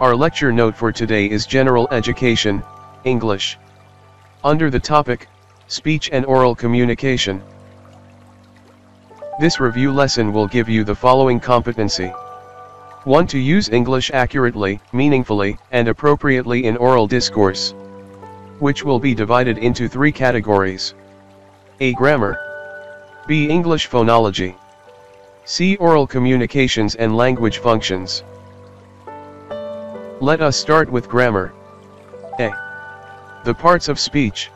Our lecture note for today is General Education, English. Under the topic, Speech and Oral Communication. This review lesson will give you the following competency. 1. To use English accurately, meaningfully, and appropriately in oral discourse. Which will be divided into three categories. A. Grammar. B. English phonology. C. Oral communications and language functions. Let us start with grammar. A. The parts of speech.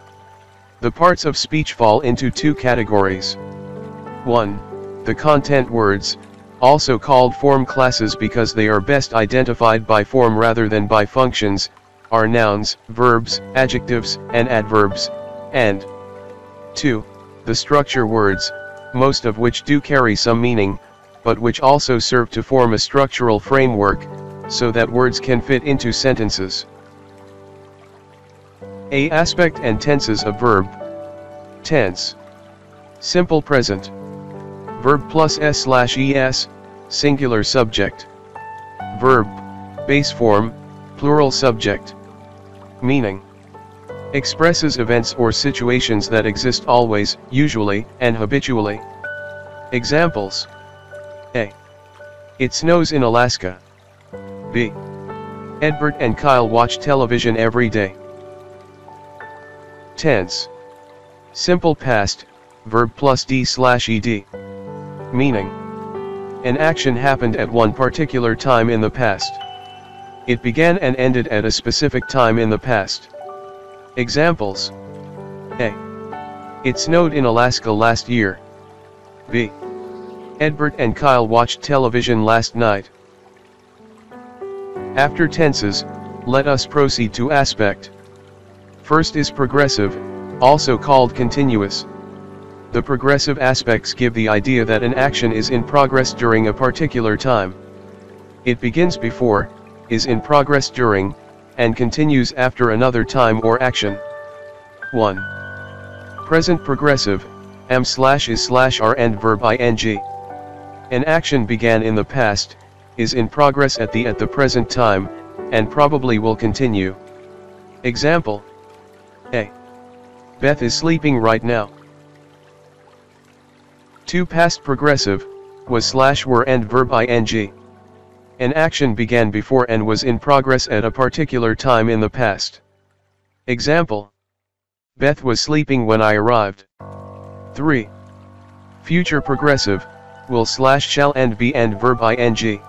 The parts of speech fall into two categories. 1. The content words, also called form classes because they are best identified by form rather than by functions, are nouns, verbs, adjectives, and adverbs, and 2. The structure words, most of which do carry some meaning, but which also serve to form a structural framework, so that words can fit into sentences. A. Aspect and tenses of verb. Tense. Simple present. Verb plus s slash es, singular subject. Verb, base form, plural subject. Meaning. Expresses events or situations that exist always, usually, and habitually. Examples. A. It snows in Alaska. B. Edbert and Kyle watch television every day. Tense. Simple past, verb plus d slash ed. Meaning. An action happened at one particular time in the past. It began and ended at a specific time in the past. Examples. A. It snowed in Alaska last year. B. Edbert and Kyle watched television last night. After tenses, let us proceed to aspect. First is progressive, also called continuous. The progressive aspects give the idea that an action is in progress during a particular time. It begins before, is in progress during, and continues after another time or action. 1. Present progressive, am slash is slash are and verb ing. An action began in the past, is in progress at the at the present time, and probably will continue. Example. A. Beth is sleeping right now. 2 Past progressive, was slash were and verb ing. An action began before and was in progress at a particular time in the past. Example. Beth was sleeping when I arrived. 3. Future progressive, will slash shall and be and verb ing.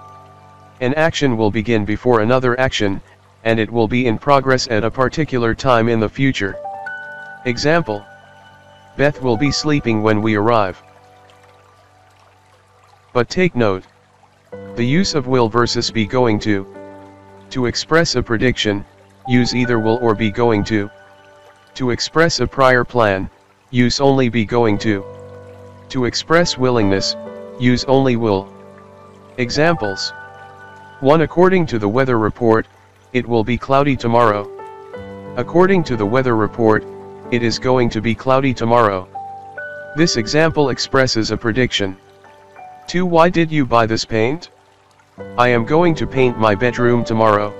An action will begin before another action, and it will be in progress at a particular time in the future. Example. Beth will be sleeping when we arrive. But take note. The use of will versus be going to. To express a prediction, use either will or be going to. To express a prior plan, use only be going to. To express willingness, use only will. Examples 1. According to the weather report, it will be cloudy tomorrow. According to the weather report, it is going to be cloudy tomorrow. This example expresses a prediction. 2. Why did you buy this paint? I am going to paint my bedroom tomorrow.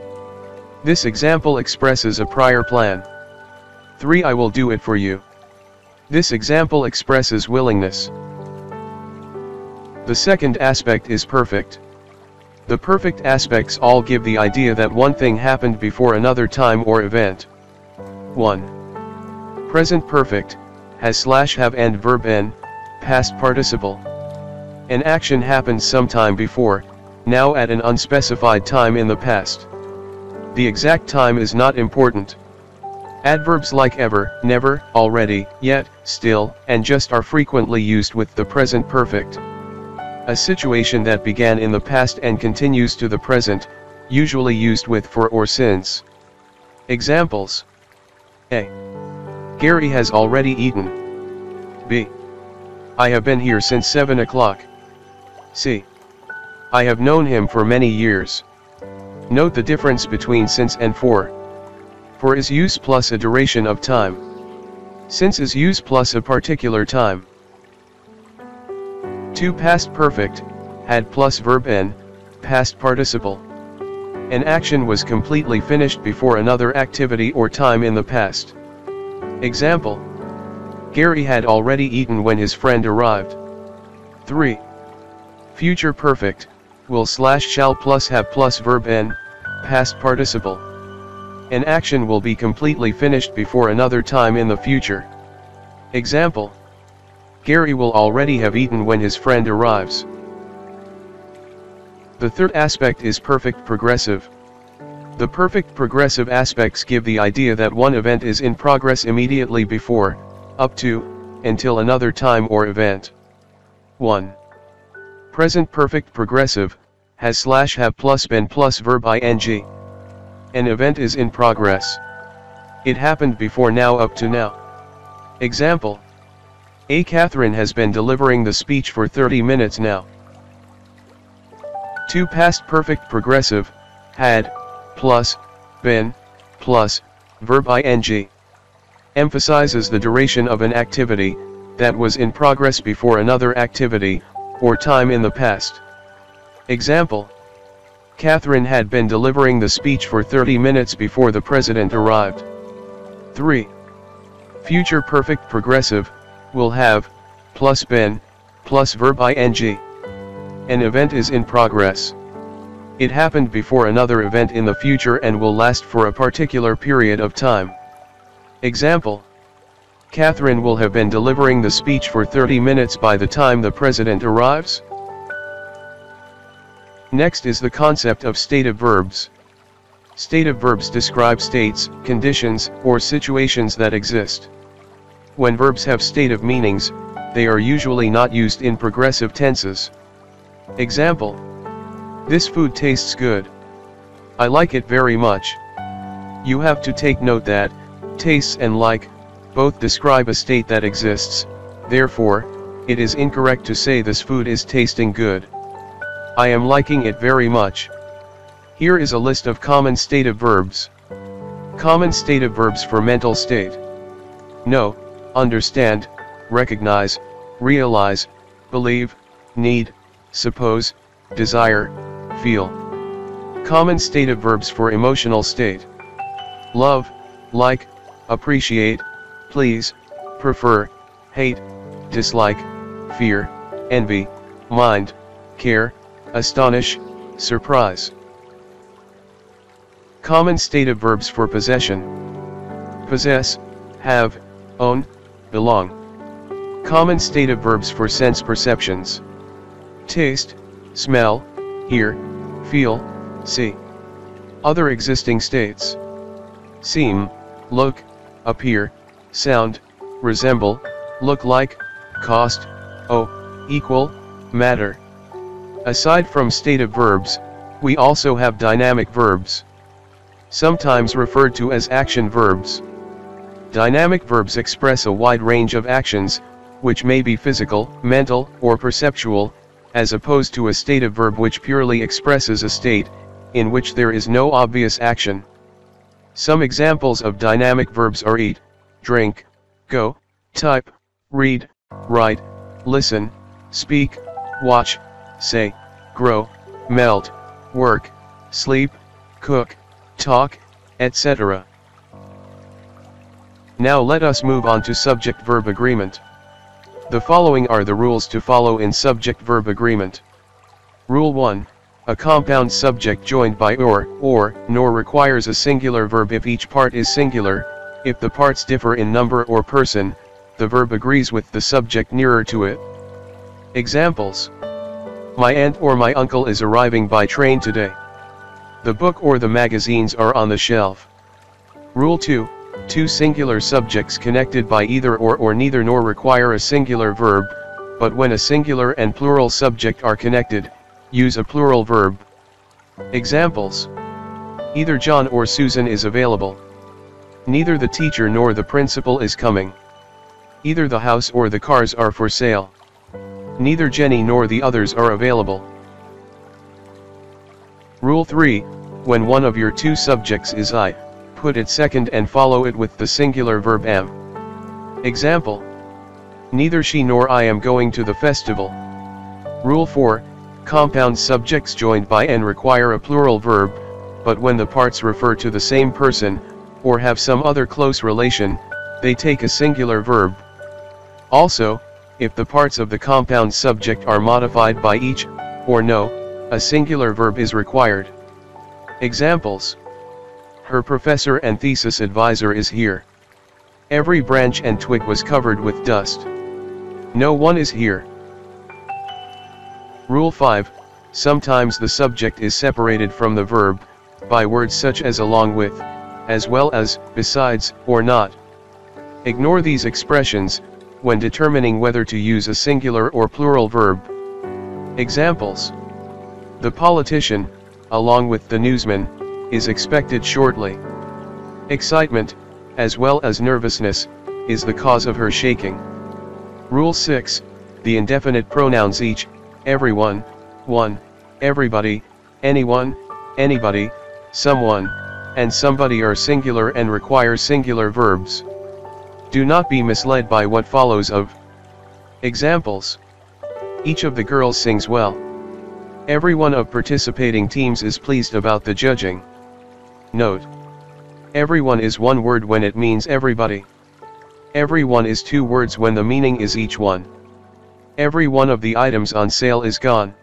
This example expresses a prior plan. 3. I will do it for you. This example expresses willingness. The second aspect is perfect. The perfect aspects all give the idea that one thing happened before another time or event. 1. Present perfect, has slash have and verb n, past participle. An action happens sometime before, now at an unspecified time in the past. The exact time is not important. Adverbs like ever, never, already, yet, still, and just are frequently used with the present perfect. A situation that began in the past and continues to the present, usually used with for or since. Examples A. Gary has already eaten. B. I have been here since 7 o'clock. C. I have known him for many years. Note the difference between since and for. For is use plus a duration of time. Since is use plus a particular time. 2 Past perfect, had plus verb n, past participle. An action was completely finished before another activity or time in the past. Example. Gary had already eaten when his friend arrived. 3. Future perfect, will slash shall plus have plus verb n, past participle. An action will be completely finished before another time in the future. Example. Gary will already have eaten when his friend arrives. The third aspect is perfect progressive. The perfect progressive aspects give the idea that one event is in progress immediately before, up to, until another time or event. 1. Present perfect progressive, has slash have plus been plus verb ing. An event is in progress. It happened before now up to now. Example. A. Catherine has been delivering the speech for 30 minutes now. 2. Past perfect progressive, had, plus, been, plus, verb ing. Emphasizes the duration of an activity, that was in progress before another activity, or time in the past. Example. Catherine had been delivering the speech for 30 minutes before the president arrived. 3. Future perfect progressive, will have, plus been, plus verb ing. An event is in progress. It happened before another event in the future and will last for a particular period of time. Example. Catherine will have been delivering the speech for 30 minutes by the time the president arrives. Next is the concept of stative verbs. Stative verbs describe states, conditions, or situations that exist. When verbs have state of meanings, they are usually not used in progressive tenses. Example. This food tastes good. I like it very much. You have to take note that, tastes and like, both describe a state that exists, therefore, it is incorrect to say this food is tasting good. I am liking it very much. Here is a list of common state of verbs. Common state of verbs for mental state. Know, understand, recognize, realize, believe, need, suppose, desire, feel. Common state of verbs for emotional state. Love, like, appreciate, please, prefer, hate, dislike, fear, envy, mind, care, astonish, surprise. Common state of verbs for possession. Possess, have, own, belong. Common stative verbs for sense perceptions. Taste, smell, hear, feel, see. Other existing states. Seem, look, appear, sound, resemble, look like, cost, owe, equal, matter. Aside from stative verbs, we also have dynamic verbs. Sometimes referred to as action verbs. Dynamic verbs express a wide range of actions, which may be physical, mental, or perceptual, as opposed to a stative verb which purely expresses a state, in which there is no obvious action. Some examples of dynamic verbs are eat, drink, go, type, read, write, listen, speak, watch, say, grow, melt, work, sleep, cook, talk, etc. Now let us move on to subject-verb agreement. The following are the rules to follow in subject-verb agreement. Rule 1, a compound subject joined by or, or, nor requires a singular verb if each part is singular, if the parts differ in number or person, the verb agrees with the subject nearer to it. Examples my aunt or my uncle is arriving by train today. The book or the magazines are on the shelf. Rule 2, two singular subjects connected by either or or neither nor require a singular verb, but when a singular and plural subject are connected, use a plural verb. Examples. Either John or Susan is available. Neither the teacher nor the principal is coming. Either the house or the cars are for sale. Neither Jenny nor the others are available. Rule 3, when one of your two subjects is I, put it second and follow it with the singular verb am. Example. Neither she nor I am going to the festival. Rule 4, compound subjects joined by and require a plural verb, but when the parts refer to the same person, or have some other close relation, they take a singular verb. Also, if the parts of the compound subject are modified by each, or no, a singular verb is required. Examples. Her professor and thesis advisor is here. Every branch and twig was covered with dust. No one is here. Rule 5, sometimes the subject is separated from the verb, by words such as along with, as well as, besides, or not. Ignore these expressions, when determining whether to use a singular or plural verb. Examples. The politician, along with the newsman, is expected shortly. Excitement, as well as nervousness, is the cause of her shaking. Rule 6, the indefinite pronouns each, everyone, one, everybody, anyone, anybody, someone, and somebody are singular and require singular verbs. Do not be misled by what follows of examples. Each of the girls sings well. Every one of participating teams is pleased about the judging. Note. Everyone is one word when it means everybody. Everyone is two words when the meaning is each one. Every one of the items on sale is gone.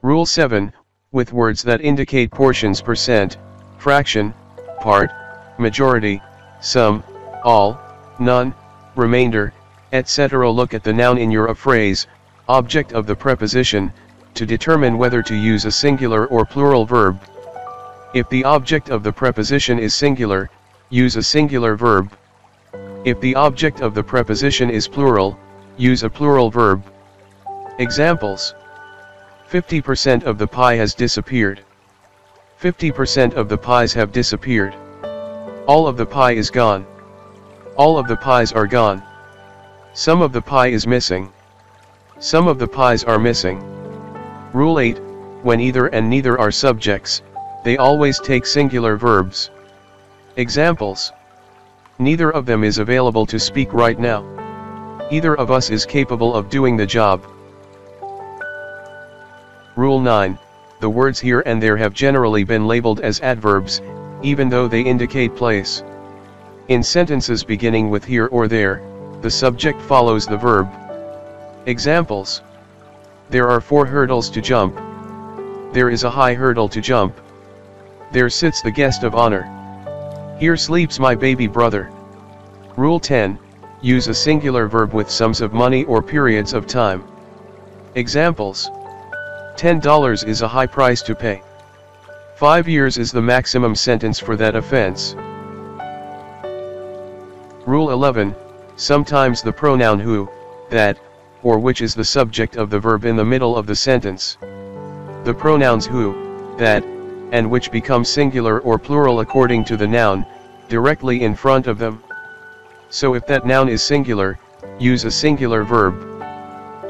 Rule 7, with words that indicate portions percent, fraction, part, majority, some, all, none, remainder, etc. Look at the noun in your phrase, object of the preposition, to determine whether to use a singular or plural verb. If the object of the preposition is singular, use a singular verb. If the object of the preposition is plural, use a plural verb. Examples 50% of the pie has disappeared. 50% of the pies have disappeared. All of the pie is gone. All of the pies are gone. Some of the pie is missing. Some of the pies are missing. Rule 8, when either and neither are subjects, they always take singular verbs. Examples. Neither of them is available to speak right now. Either of us is capable of doing the job. Rule 9, the words here and there have generally been labeled as adverbs, even though they indicate place. In sentences beginning with here or there, the subject follows the verb. Examples. There are four hurdles to jump. There is a high hurdle to jump. There sits the guest of honor. Here sleeps my baby brother. Rule 10, use a singular verb with sums of money or periods of time. Examples. $10 is a high price to pay. Five years is the maximum sentence for that offense. Rule 11, sometimes the pronoun who, that, or which is the subject of the verb in the middle of the sentence. The pronouns who, that, and which become singular or plural according to the noun, directly in front of them. So if that noun is singular, use a singular verb.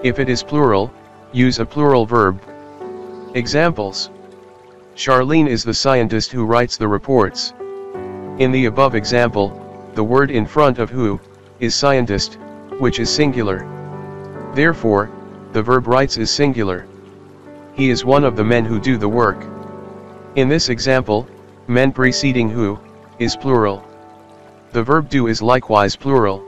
If it is plural, use a plural verb. Examples Charlene is the scientist who writes the reports. In the above example, the word in front of who, is scientist, which is singular. Therefore, the verb writes is singular. He is one of the men who do the work. In this example, men preceding who, is plural. The verb do is likewise plural.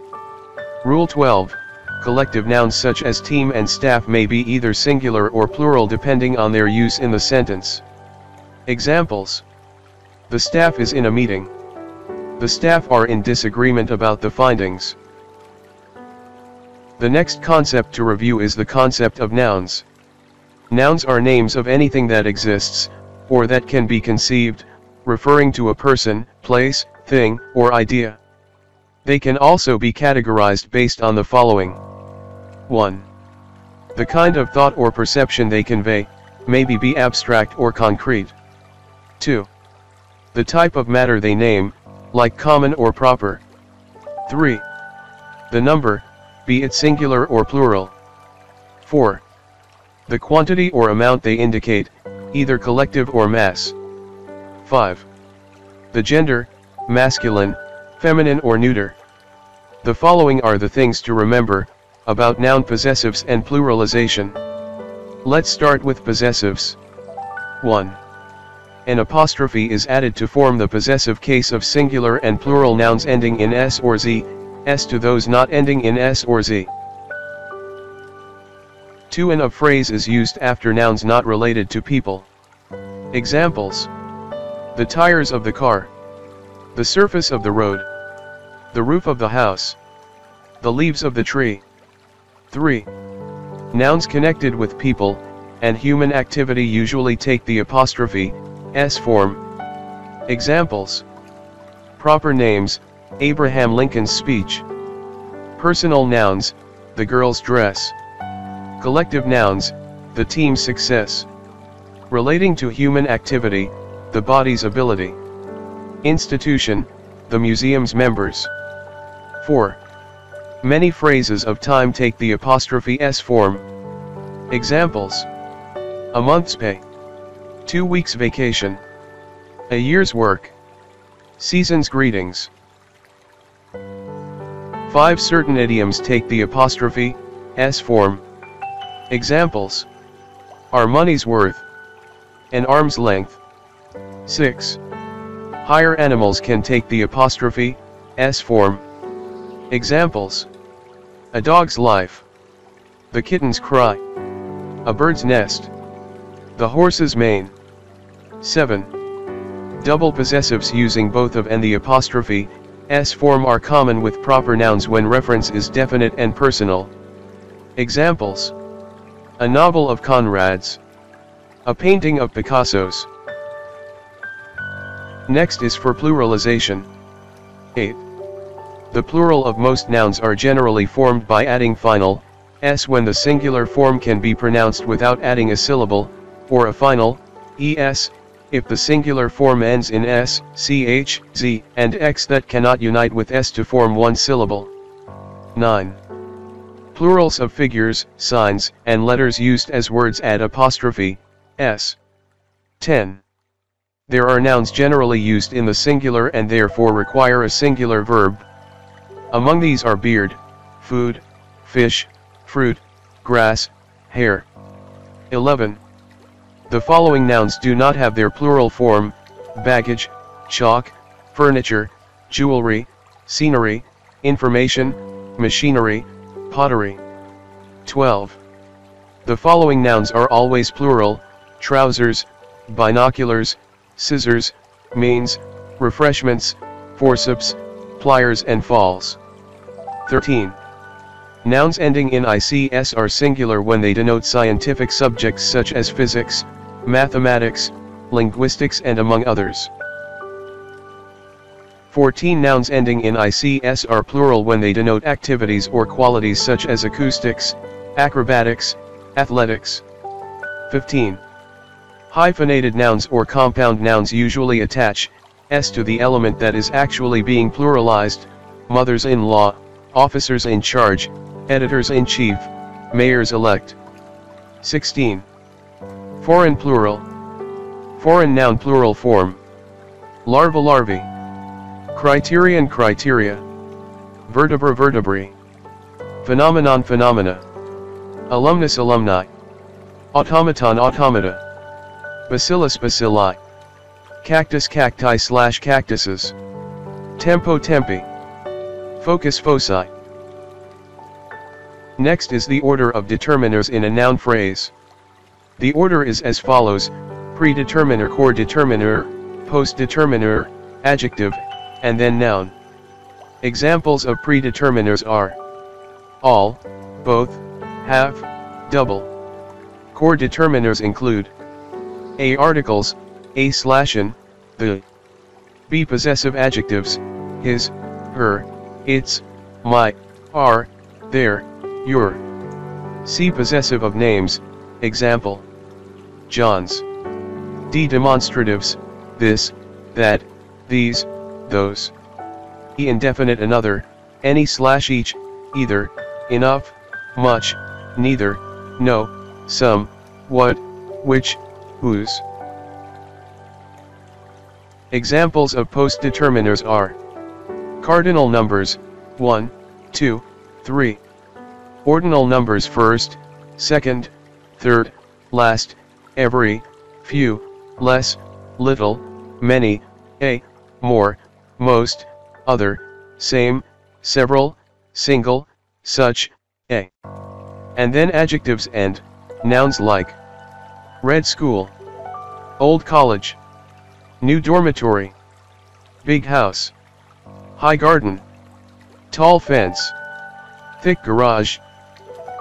Rule 12, collective nouns such as team and staff may be either singular or plural depending on their use in the sentence. Examples. The staff is in a meeting. The staff are in disagreement about the findings. The next concept to review is the concept of nouns. Nouns are names of anything that exists, or that can be conceived, referring to a person, place, thing, or idea. They can also be categorized based on the following. 1. The kind of thought or perception they convey, maybe be abstract or concrete. 2. The type of matter they name, like common or proper. 3. The number, be it singular or plural. 4. The quantity or amount they indicate, either collective or mass. 5. The gender, masculine, feminine or neuter. The following are the things to remember, about noun possessives and pluralization. Let's start with possessives. 1. an apostrophe is added to form the possessive case of singular and plural nouns ending in s or z, s to those not ending in s or z. To and of phrase is used after nouns not related to people. Examples. The tires of the car. The surface of the road. The roof of the house. The leaves of the tree. 3. Nouns connected with people, and human activity usually take the apostrophe, S form. Examples. Proper names, Abraham Lincoln's speech. Personal nouns, the girl's dress. Collective nouns, the team's success. Relating to human activity, the body's ability. Institution, the museum's members. 4. Many phrases of time take the apostrophe s form. Examples. A month's pay. Two weeks vacation. A year's work. Season's greetings. 5 certain idioms take the apostrophe, s form. Examples. Our money's worth. An arm's length. 6. Higher animals can take the apostrophe, s form. Examples. A dog's life. The kitten's cry. A bird's nest. The horse's mane. 7. Double possessives using both of and the apostrophe, s form are common with proper nouns when reference is definite and personal. Examples. A novel of Conrad's. A painting of Picasso's. Next is for pluralization. 8. The plural of most nouns are generally formed by adding final, s when the singular form can be pronounced without adding a syllable, or a final, es, if the singular form ends in s, ch, z, and x that cannot unite with s to form one syllable. 9. Plurals of figures, signs, and letters used as words add apostrophe, s. 10. There are nouns generally used in the singular and therefore require a singular verb. Among these are beard, food, fish, fruit, grass, hair. 11. The following nouns do not have their plural form, baggage, chalk, furniture, jewelry, scenery, information, machinery, pottery. 12. The following nouns are always plural, trousers, binoculars, scissors, means, refreshments, forceps, pliers and falls. 13. Nouns ending in ICS are singular when they denote scientific subjects such as physics, mathematics, linguistics and among others. 14 nouns ending in ICS are plural when they denote activities or qualities such as acoustics, acrobatics, athletics. 15. Hyphenated nouns or compound nouns usually attach s to the element that is actually being pluralized, mothers-in-law, officers in charge, editors-in-chief, mayors-elect. 16. Foreign plural. Foreign noun plural form. Larva larvae. Criterion criteria. Vertebra vertebrae. Phenomenon phenomena. Alumnus alumni. Automaton automata. Bacillus bacilli. Cactus cacti slash cactuses. Tempo tempi. Focus foci. Next is the order of determiners in a noun phrase. The order is as follows, predeterminer core determiner, post-determiner, adjective, and then noun. Examples of predeterminers are all, both, half, double. Core determiners include A articles, A slash in, the B possessive adjectives, his, her, its, my, are, their, your. C possessive of names, example. John's. D demonstratives, this, that, these, those. E indefinite another, any slash each, either, enough, much, neither, no, some, what, which, whose. Examples of post-determiners are Cardinal numbers, 1, 2, 3. Ordinal numbers first, second, third, last, every, few, less, little, many, a, more, most, other, same, several, single, such, a. And then adjectives and nouns like red school, old college, new dormitory, big house, high garden, tall fence, thick garage,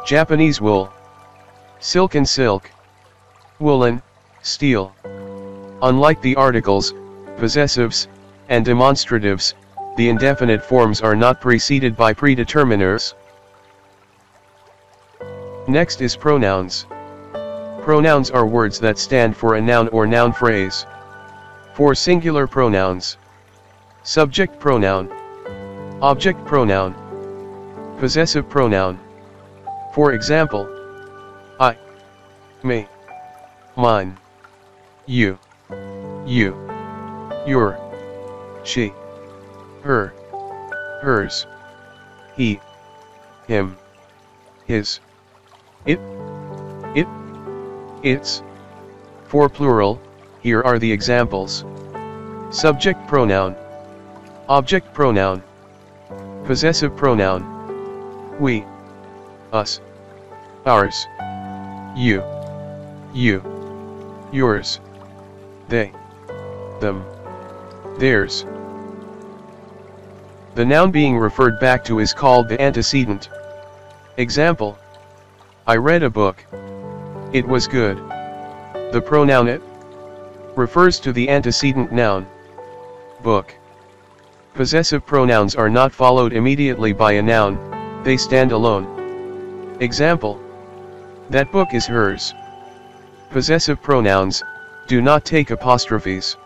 Japanese wool, silk and silk, woolen, steel. Unlike the articles, possessives, and demonstratives, the indefinite forms are not preceded by predeterminers. Next is pronouns. Pronouns are words that stand for a noun or noun phrase. For singular pronouns, subject pronoun, object pronoun, possessive pronoun. For example, I, me, mine, you, you, your, she, her, hers, he, him, his, it, it, its. For plural, here are the examples. Subject pronoun, object pronoun, possessive pronoun, we, us, ours, you, you, yours, they, them, theirs. The noun being referred back to is called the antecedent. Example. I read a book. It was good. The pronoun it refers to the antecedent noun. Book. Possessive pronouns are not followed immediately by a noun, they stand alone. Example. That book is hers. Possessive pronouns, do not take apostrophes.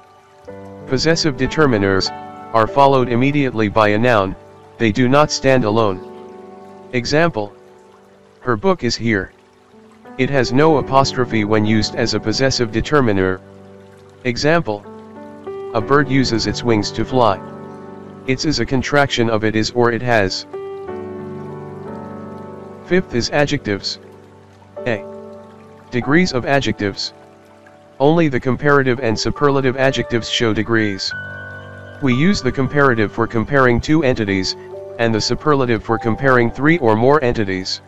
Possessive determiners, are followed immediately by a noun, they do not stand alone. Example. Her book is here. It has no apostrophe when used as a possessive determiner. Example. A bird uses its wings to fly. Its is a contraction of it is or it has. Fifth is adjectives. A. Degrees of adjectives. Only the comparative and superlative adjectives show degrees. We use the comparative for comparing two entities, and the superlative for comparing three or more entities.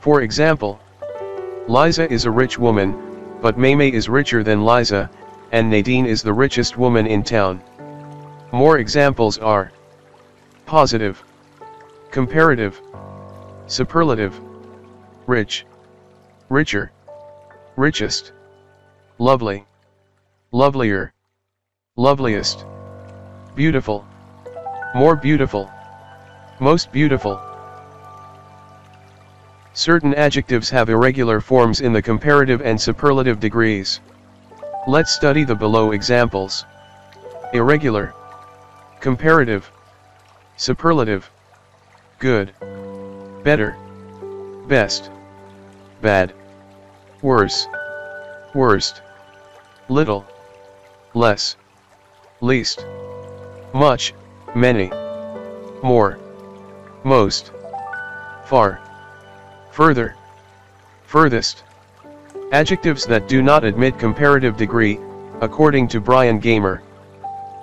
For example, Liza is a rich woman, but Maymay is richer than Liza, and Nadine is the richest woman in town. More examples are positive, comparative, superlative, rich, richer, richest, lovely, lovelier, loveliest beautiful, more beautiful, most beautiful. Certain adjectives have irregular forms in the comparative and superlative degrees. Let's study the below examples. Irregular, comparative, superlative, good, better, best, bad, worse, worst, little, less, least much, many, more, most, far, further, furthest. Adjectives that do not admit comparative degree, according to Bryan Garner.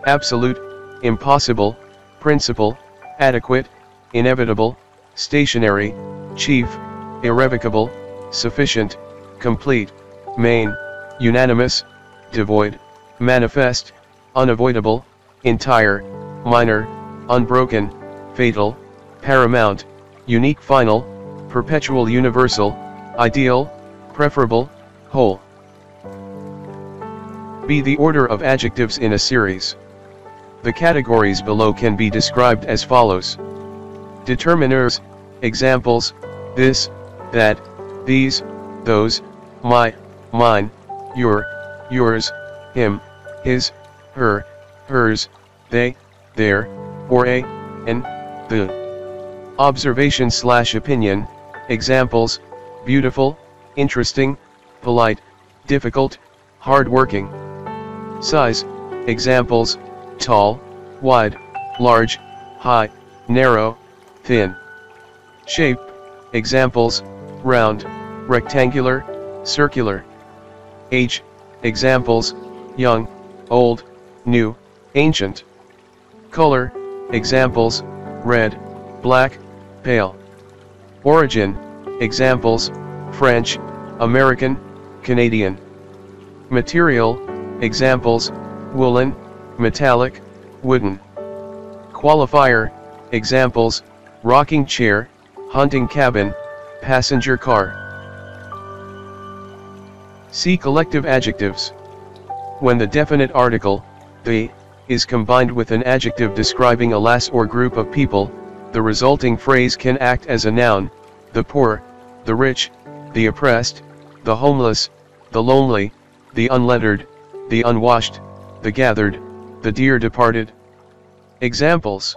Absolute, impossible, principal, adequate, inevitable, stationary, chief, irrevocable, sufficient, complete, main, unanimous, devoid, manifest, unavoidable, entire, minor, unbroken, fatal, paramount, unique final, perpetual universal, ideal, preferable, whole. Be The order of adjectives in a series. The categories below can be described as follows. Determiners, examples, this, that, these, those, my, mine, your, yours, him, his, her, hers, they, their, or a, and, the. Observation slash opinion, examples, beautiful, interesting, polite, difficult, hard-working. Size, examples, tall, wide, large, high, narrow, thin. Shape, examples, round, rectangular, circular. Age, examples, young, old, new, ancient. Color, examples, red, black, pale. Origin, examples, French, American, Canadian. Material, examples, woolen, metallic, wooden. Qualifier, examples, rocking chair, hunting cabin, passenger car. See collective adjectives. When the definite article, the, is combined with an adjective describing a class or group of people, the resulting phrase can act as a noun, the poor, the rich, the oppressed, the homeless, the lonely, the unlettered, the unwashed, the gathered, the dear departed. Examples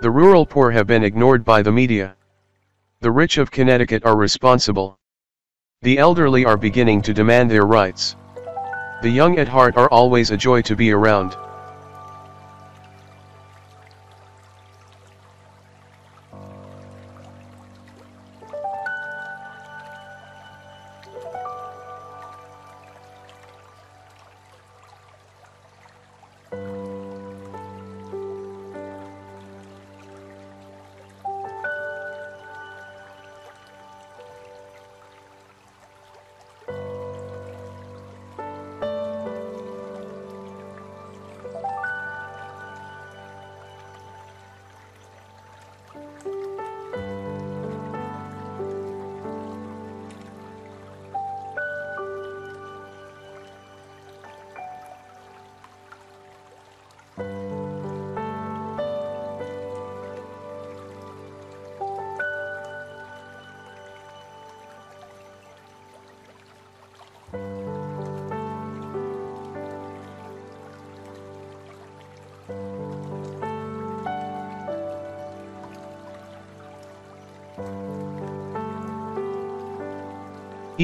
The rural poor have been ignored by the media. The rich of Connecticut are responsible. The elderly are beginning to demand their rights. The young at heart are always a joy to be around.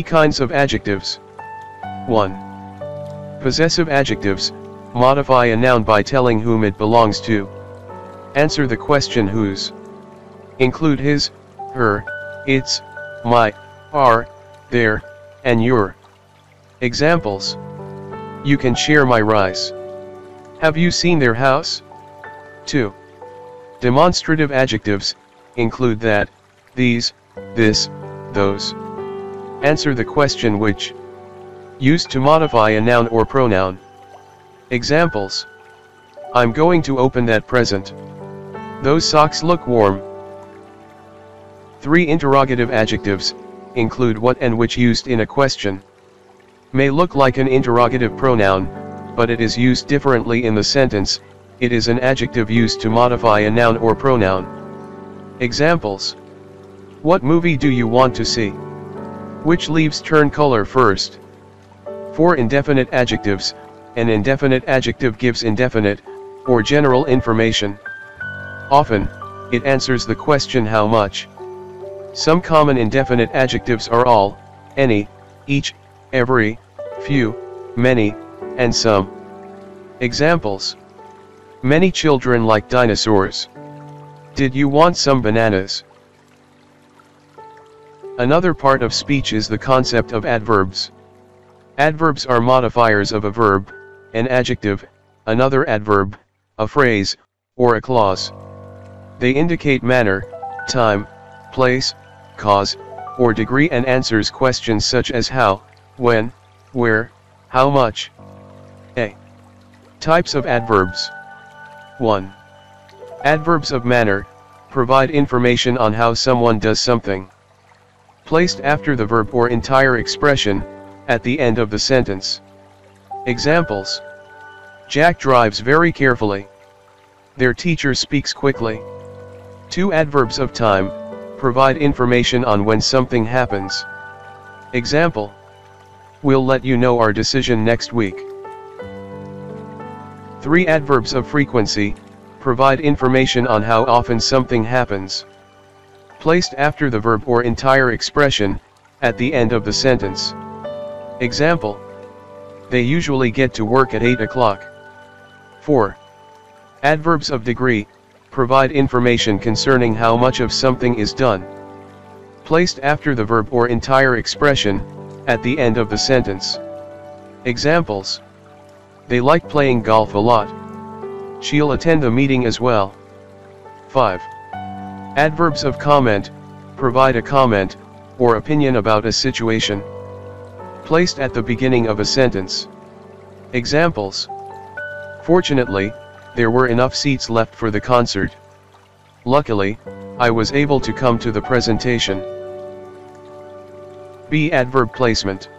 Kinds of adjectives. 1. Possessive adjectives, modify a noun by telling whom it belongs to. Answer the question whose. Include his, her, its, my, our, their, and your. Examples. You can share my rice. Have you seen their house? 2. Demonstrative adjectives, include that, these, this, those. Answer the question which. Used to modify a noun or pronoun. Examples. I'm going to open that present. Those socks look warm. Three interrogative adjectives, include what and which used in a question. May look like an interrogative pronoun, but it is used differently in the sentence, it is an adjective used to modify a noun or pronoun. Examples. What movie do you want to see? Which leaves turn color first? For indefinite adjectives, an indefinite adjective gives indefinite, or general information. Often, it answers the question how much. Some common indefinite adjectives are all, any, each, every, few, many, and some. Examples. Many children like dinosaurs. Did you want some bananas? Another part of speech is the concept of adverbs. Adverbs are modifiers of a verb, an adjective, another adverb, a phrase, or a clause. They indicate manner, time, place, cause, or degree and answers questions such as how, when, where, how much. A. Types of adverbs. 1. Adverbs of manner, provide information on how someone does something placed after the verb or entire expression, at the end of the sentence. Examples. Jack drives very carefully. Their teacher speaks quickly. Two adverbs of time, provide information on when something happens. Example. We'll let you know our decision next week. Three adverbs of frequency, provide information on how often something happens placed after the verb or entire expression, at the end of the sentence. Example. They usually get to work at 8 o'clock. 4. Adverbs of degree, provide information concerning how much of something is done. Placed after the verb or entire expression, at the end of the sentence. Examples. They like playing golf a lot. She'll attend the meeting as well. 5. Adverbs of comment, provide a comment, or opinion about a situation. Placed at the beginning of a sentence. Examples. Fortunately, there were enough seats left for the concert. Luckily, I was able to come to the presentation. B. Adverb placement.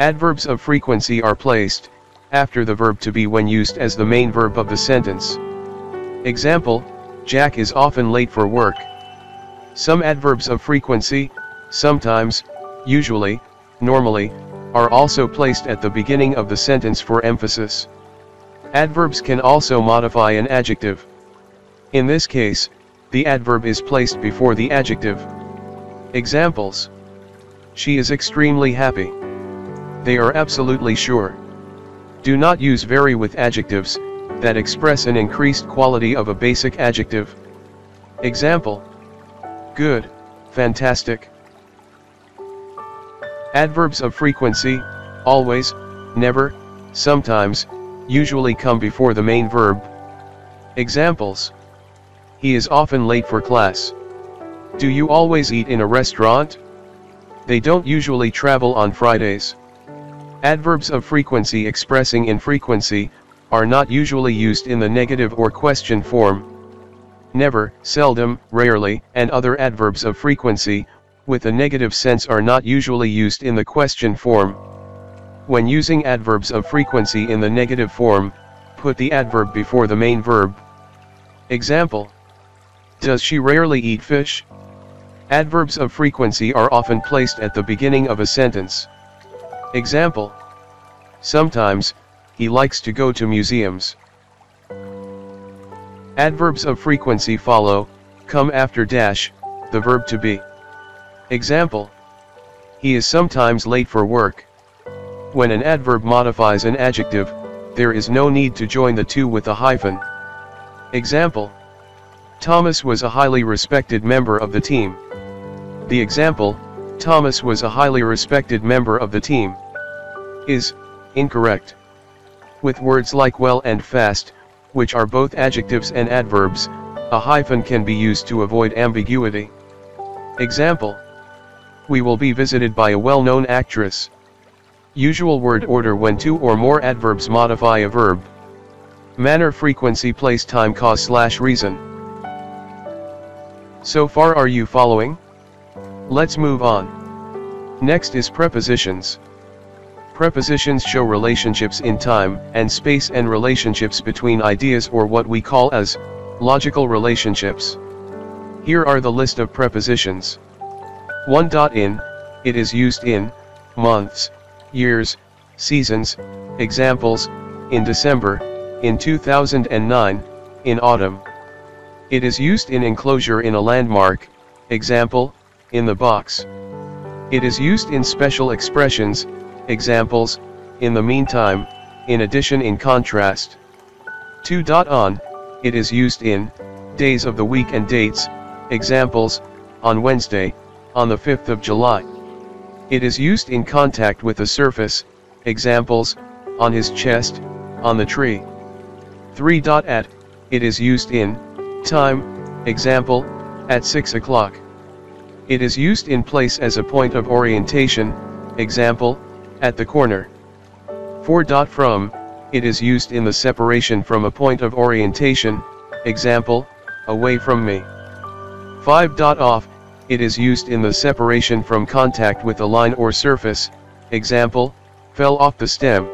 Adverbs of frequency are placed, after the verb to be when used as the main verb of the sentence. Example, Jack is often late for work. Some adverbs of frequency, sometimes, usually, normally, are also placed at the beginning of the sentence for emphasis. Adverbs can also modify an adjective. In this case, the adverb is placed before the adjective. Examples. She is extremely happy. They are absolutely sure. Do not use very with adjectives, that express an increased quality of a basic adjective. Example. Good, fantastic. Adverbs of frequency, always, never, sometimes, usually come before the main verb. Examples. He is often late for class. Do you always eat in a restaurant? They don't usually travel on Fridays. Adverbs of frequency expressing infrequency, are not usually used in the negative or question form. Never, seldom, rarely, and other adverbs of frequency, with a negative sense are not usually used in the question form. When using adverbs of frequency in the negative form, put the adverb before the main verb. Example. Does she rarely eat fish? Adverbs of frequency are often placed at the beginning of a sentence. Example. Sometimes, he likes to go to museums. Adverbs of frequency follow, come after dash, the verb to be. Example. He is sometimes late for work. When an adverb modifies an adjective, there is no need to join the two with a hyphen. Example. Thomas was a highly respected member of the team. The example, Thomas was a highly respected member of the team, is incorrect. With words like well and fast, which are both adjectives and adverbs, a hyphen can be used to avoid ambiguity. Example. We will be visited by a well-known actress. Usual word order when two or more adverbs modify a verb. Manner frequency place time cause slash reason. So far are you following? Let's move on. Next is prepositions. Prepositions show relationships in time and space and relationships between ideas or what we call as logical relationships. Here are the list of prepositions. 1. In, it is used in months, years, seasons, examples, in December, in 2009, in autumn. It is used in enclosure in a landmark, example, in the box. It is used in special expressions, examples, in the meantime, in addition in contrast. 2. On, it is used in, days of the week and dates, examples, on Wednesday, on the 5th of July. It is used in contact with a surface, examples, on his chest, on the tree. 3. At, it is used in, time, example, at 6 o'clock. It is used in place as a point of orientation, example, at the corner. 4. From, it is used in the separation from a point of orientation, example, away from me. 5. Off, it is used in the separation from contact with a line or surface, example, fell off the stem.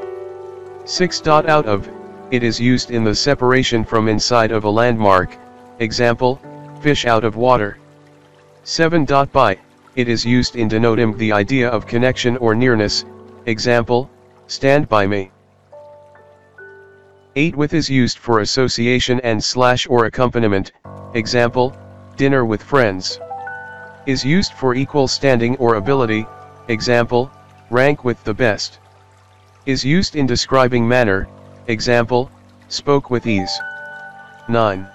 6. Out of, it is used in the separation from inside of a landmark, example, fish out of water. 7. By, it is used in denoting the idea of connection or nearness, example, stand by me. 8 with is used for association and slash or accompaniment, example, dinner with friends is used for equal standing or ability, example, rank with the best. Is used in describing manner, example, spoke with ease. 9.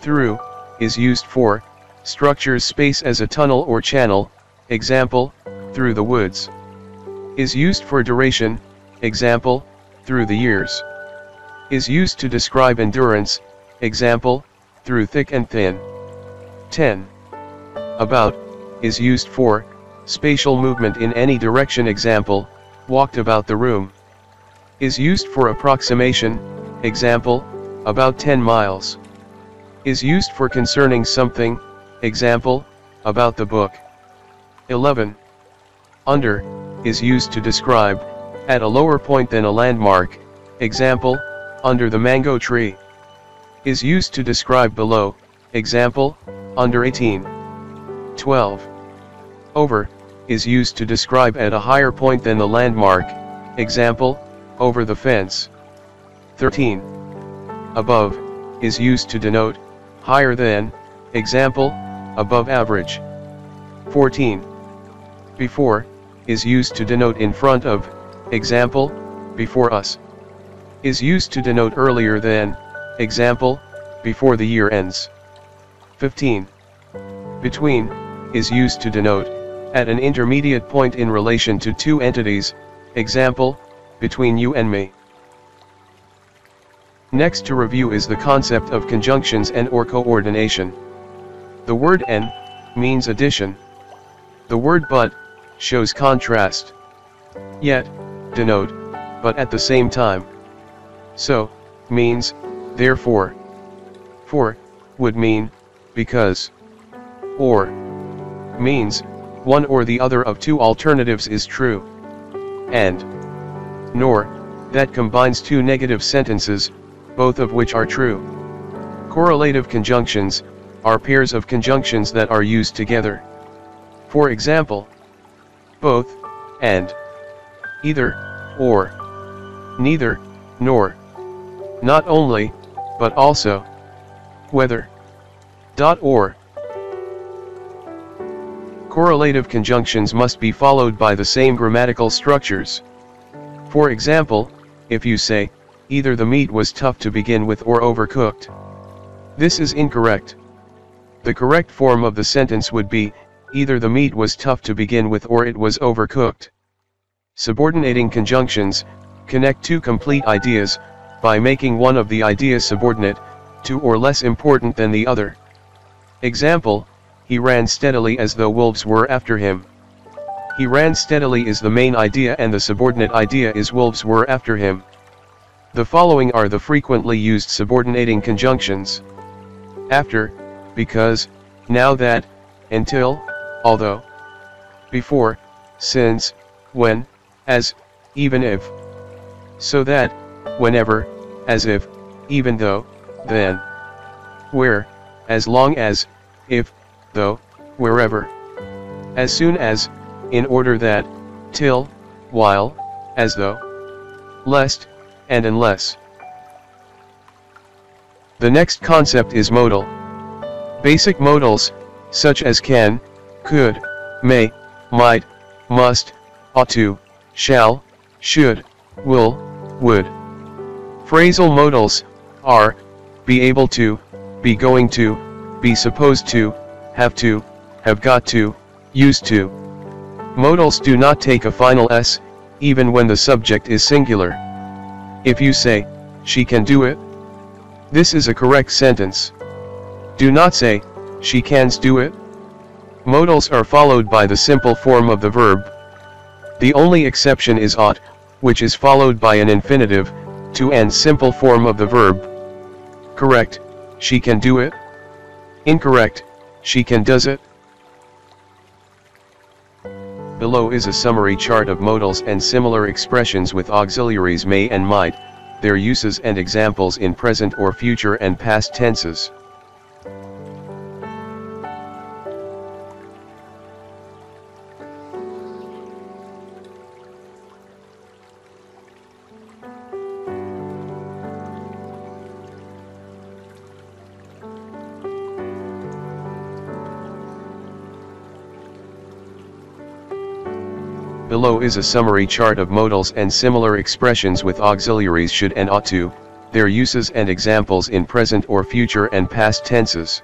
Through, is used for, structures space as a tunnel or channel, example, through the woods. Is used for duration, example, through the years. Is used to describe endurance, example, through thick and thin. 10. About, is used for, spatial movement in any direction example, walked about the room. Is used for approximation, example, about 10 miles. Is used for concerning something, example, about the book. 11. Under, is used to describe, at a lower point than a landmark, example, under the mango tree. Is used to describe below, example, under 18. 12. Over, is used to describe at a higher point than the landmark, example, over the fence. 13. Above, is used to denote, higher than, example, above average. 14. Before, is used to denote in front of, example, before us. Is used to denote earlier than, example, before the year ends. 15. Between, is used to denote, at an intermediate point in relation to two entities, example, between you and me. Next to review is the concept of conjunctions and or coordination. The word and means addition. The word but shows contrast. Yet denote but at the same time. So means therefore. For would mean because or means one or the other of two alternatives is true. And nor that combines two negative sentences both of which are true. Correlative conjunctions, are pairs of conjunctions that are used together. For example, both, and, either, or, neither, nor, not only, but also, whether, dot or. Correlative conjunctions must be followed by the same grammatical structures. For example, if you say, either the meat was tough to begin with or overcooked. This is incorrect. The correct form of the sentence would be, either the meat was tough to begin with or it was overcooked. Subordinating conjunctions, connect two complete ideas, by making one of the ideas subordinate, to or less important than the other. Example, he ran steadily as though wolves were after him. He ran steadily is the main idea and the subordinate idea is wolves were after him. The following are the frequently used subordinating conjunctions. After, because, now that, until, although. Before, since, when, as, even if. So that, whenever, as if, even though, then. Where, as long as, if, though, wherever. As soon as, in order that, till, while, as though. Lest, and unless. The next concept is modal. Basic modals, such as can, could, may, might, must, ought to, shall, should, will, would. Phrasal modals, are, be able to, be going to, be supposed to, have to, have got to, used to. Modals do not take a final s, even when the subject is singular. If you say, she can do it, this is a correct sentence. Do not say, she cans do it. Modals are followed by the simple form of the verb. The only exception is ought, which is followed by an infinitive, to and simple form of the verb. Correct, she can do it. Incorrect, she can does it. Below is a summary chart of modals and similar expressions with auxiliaries may and might, their uses and examples in present or future and past tenses. Below is a summary chart of modals and similar expressions with auxiliaries should and ought to, their uses and examples in present or future and past tenses.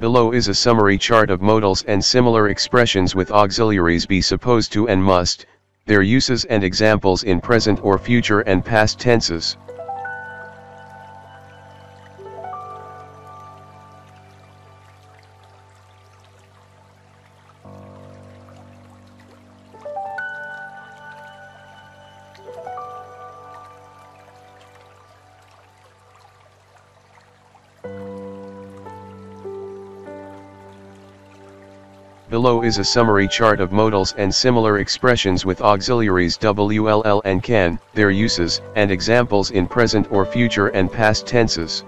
Below is a summary chart of modals and similar expressions with auxiliaries be supposed to and must, their uses and examples in present or future and past tenses. Is a summary chart of modals and similar expressions with auxiliaries WLL and can, their uses, and examples in present or future and past tenses.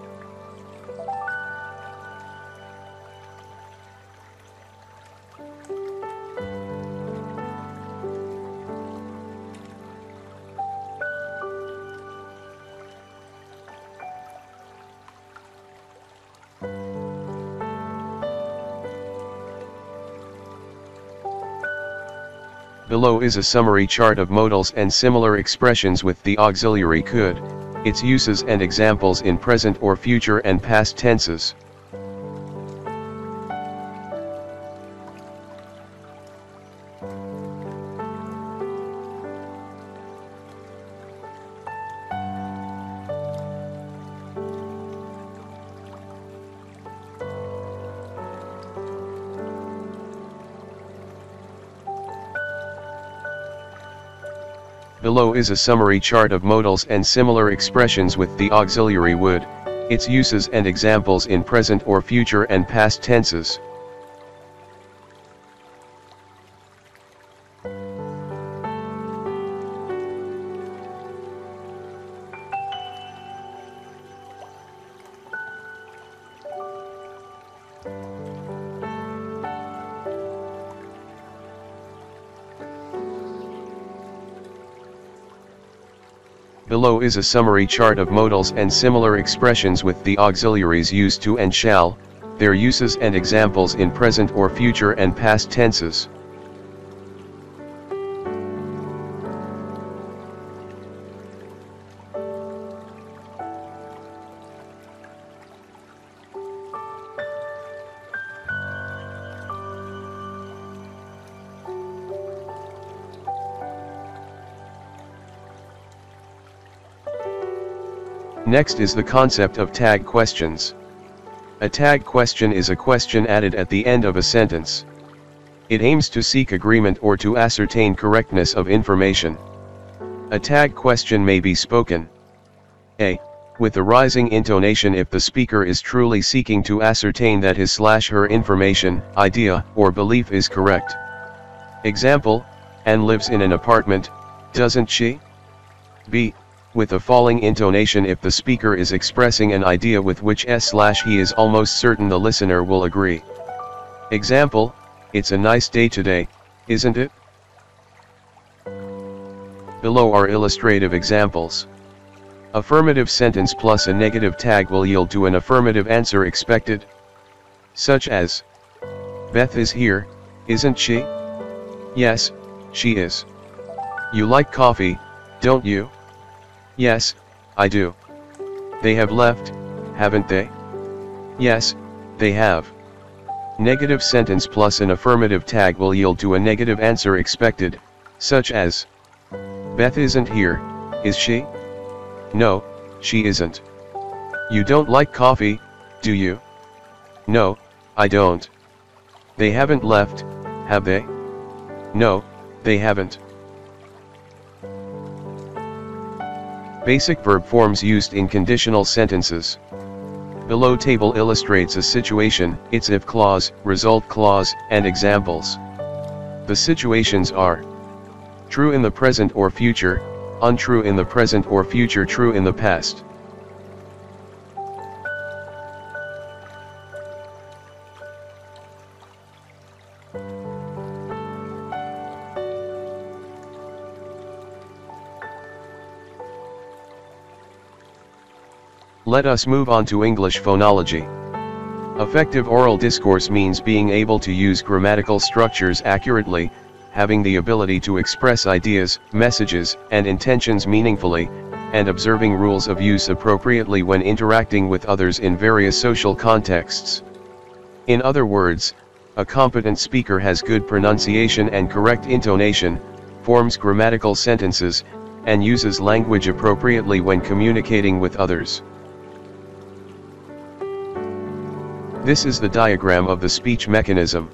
Is a summary chart of modals and similar expressions with the auxiliary could, its uses and examples in present or future and past tenses. Is a summary chart of modals and similar expressions with the auxiliary would, its uses and examples in present or future and past tenses. Below is a summary chart of modals and similar expressions with the auxiliaries used to and shall, their uses and examples in present or future and past tenses. Next is the concept of tag questions. A tag question is a question added at the end of a sentence. It aims to seek agreement or to ascertain correctness of information. A tag question may be spoken. A. With a rising intonation if the speaker is truly seeking to ascertain that his slash her information, idea, or belief is correct. Example, Anne lives in an apartment, doesn't she? B with a falling intonation if the speaker is expressing an idea with which s slash he is almost certain the listener will agree. Example, it's a nice day today, isn't it? Below are illustrative examples. Affirmative sentence plus a negative tag will yield to an affirmative answer expected. Such as, Beth is here, isn't she? Yes, she is. You like coffee, don't you? Yes, I do. They have left, haven't they? Yes, they have. Negative sentence plus an affirmative tag will yield to a negative answer expected, such as Beth isn't here, is she? No, she isn't. You don't like coffee, do you? No, I don't. They haven't left, have they? No, they haven't. Basic verb forms used in conditional sentences. Below table illustrates a situation, its if clause, result clause, and examples. The situations are true in the present or future, untrue in the present or future true in the past. Let us move on to English phonology. Effective oral discourse means being able to use grammatical structures accurately, having the ability to express ideas, messages, and intentions meaningfully, and observing rules of use appropriately when interacting with others in various social contexts. In other words, a competent speaker has good pronunciation and correct intonation, forms grammatical sentences, and uses language appropriately when communicating with others. This is the diagram of the speech mechanism.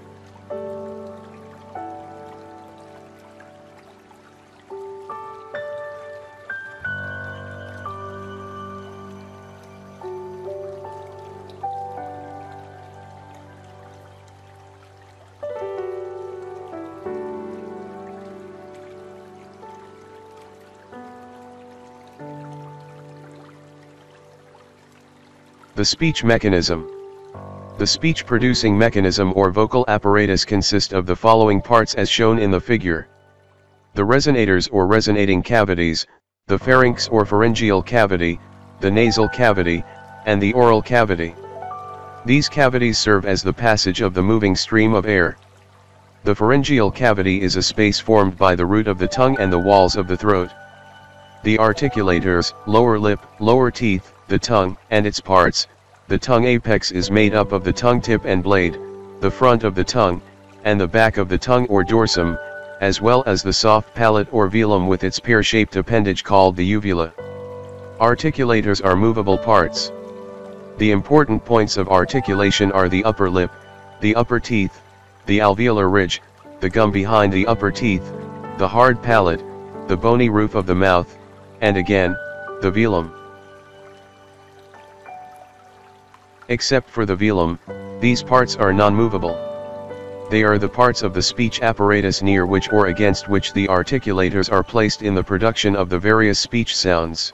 The speech mechanism. The speech-producing mechanism or vocal apparatus consists of the following parts as shown in the figure. The resonators or resonating cavities, the pharynx or pharyngeal cavity, the nasal cavity, and the oral cavity. These cavities serve as the passage of the moving stream of air. The pharyngeal cavity is a space formed by the root of the tongue and the walls of the throat. The articulators, lower lip, lower teeth, the tongue, and its parts, the tongue apex is made up of the tongue tip and blade, the front of the tongue, and the back of the tongue or dorsum, as well as the soft palate or velum with its pear-shaped appendage called the uvula. Articulators are movable parts. The important points of articulation are the upper lip, the upper teeth, the alveolar ridge, the gum behind the upper teeth, the hard palate, the bony roof of the mouth, and again, the velum. Except for the velum, these parts are non-movable. They are the parts of the speech apparatus near which or against which the articulators are placed in the production of the various speech sounds.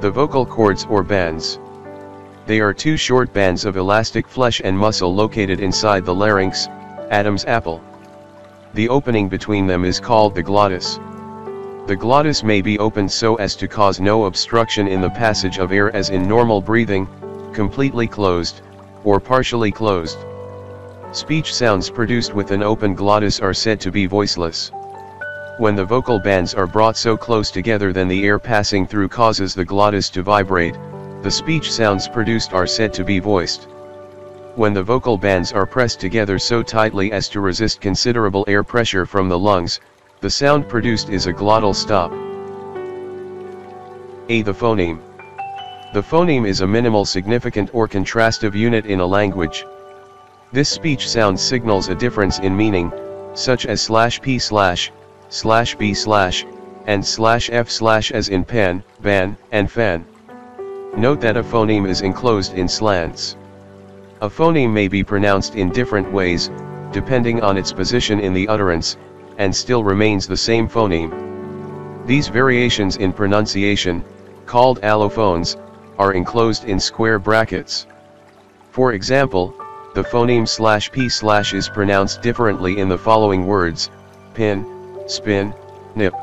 The vocal cords or bands. They are two short bands of elastic flesh and muscle located inside the larynx, Adam's apple. The opening between them is called the glottis. The glottis may be opened so as to cause no obstruction in the passage of air as in normal breathing, completely closed, or partially closed. Speech sounds produced with an open glottis are said to be voiceless. When the vocal bands are brought so close together then the air passing through causes the glottis to vibrate, the speech sounds produced are said to be voiced. When the vocal bands are pressed together so tightly as to resist considerable air pressure from the lungs, the sound produced is a glottal stop. A. The phoneme. The phoneme is a minimal significant or contrastive unit in a language. This speech sound signals a difference in meaning, such as slash p slash, slash b slash, and slash f slash as in pen, ban, and fan. Note that a phoneme is enclosed in slants. A phoneme may be pronounced in different ways, depending on its position in the utterance, and still remains the same phoneme. These variations in pronunciation, called allophones, are enclosed in square brackets. For example, the phoneme slash p slash is pronounced differently in the following words, pin, spin, nip.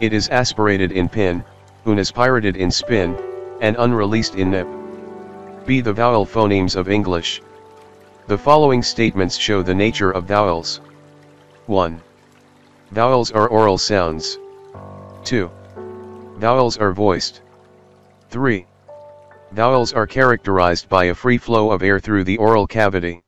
It is aspirated in pin, unaspirated in spin, and unreleased in nip. B. The vowel phonemes of English. The following statements show the nature of vowels. 1. Vowels are oral sounds. 2. Vowels are voiced. 3. Vowels are characterized by a free flow of air through the oral cavity.